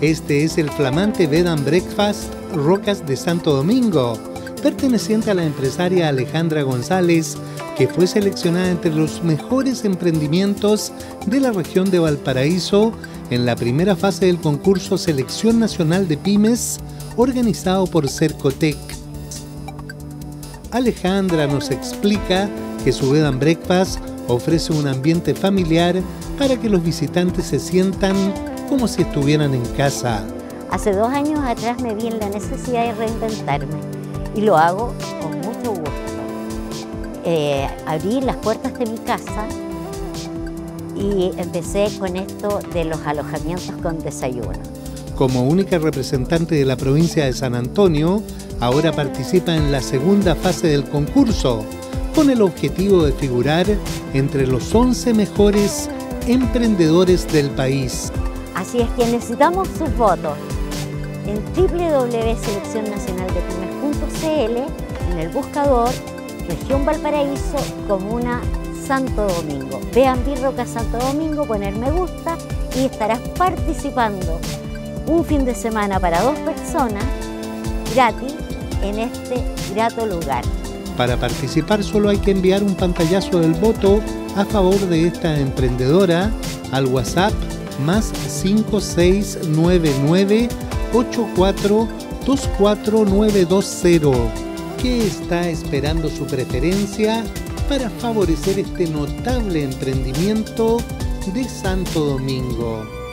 Este es el flamante Bed and Breakfast Rocas de Santo Domingo, perteneciente a la empresaria Alejandra González, que fue seleccionada entre los mejores emprendimientos de la región de Valparaíso en la primera fase del concurso Selección Nacional de Pymes organizado por Cercotec. Alejandra nos explica que su Bed and Breakfast ofrece un ambiente familiar para que los visitantes se sientan como si estuvieran en casa. Hace dos años atrás me vi en la necesidad de reinventarme y lo hago con mucho gusto. Eh, abrí las puertas de mi casa y empecé con esto de los alojamientos con desayuno. Como única representante de la provincia de San Antonio, ahora participa en la segunda fase del concurso, con el objetivo de figurar entre los 11 mejores emprendedores del país. Así es que necesitamos sus votos en www.seleccionnacionaldepymes.cl en el buscador Región Valparaíso, Comuna Santo Domingo. Vean Birroca Santo Domingo, poner me gusta y estarás participando un fin de semana para dos personas gratis en este grato lugar. Para participar solo hay que enviar un pantallazo del voto a favor de esta emprendedora al WhatsApp más 5699 84 ¿Qué está esperando su preferencia para favorecer este notable emprendimiento de Santo Domingo?